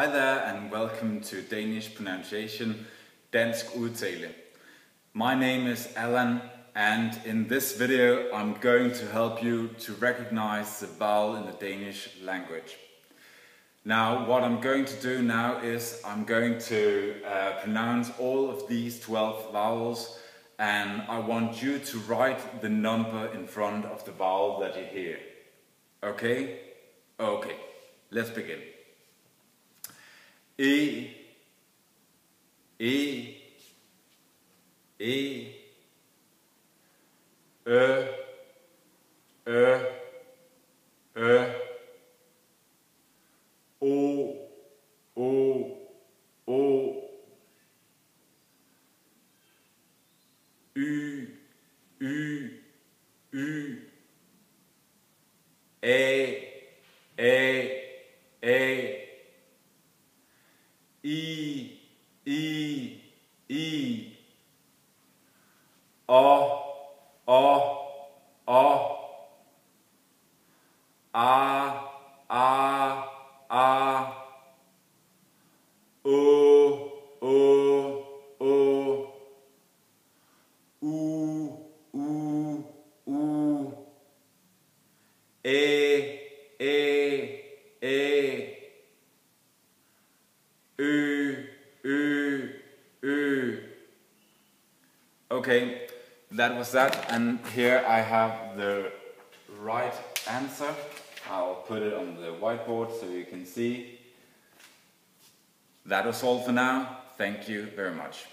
Hi there and welcome to Danish pronunciation, Dansk udtale. My name is Alan and in this video I'm going to help you to recognize the vowel in the Danish language. Now what I'm going to do now is I'm going to uh, pronounce all of these 12 vowels and I want you to write the number in front of the vowel that you hear. Okay? Okay, let's begin. E, E, E, Ø, Ø, Ø, O, O, O, Y, Y, Y, A, A, A, I, I, I, O, O, O, A, A, A, O, O, O, U, U, U, E, E, Okay, that was that, and here I have the right answer. I'll put it on the whiteboard so you can see. That was all for now. Thank you very much.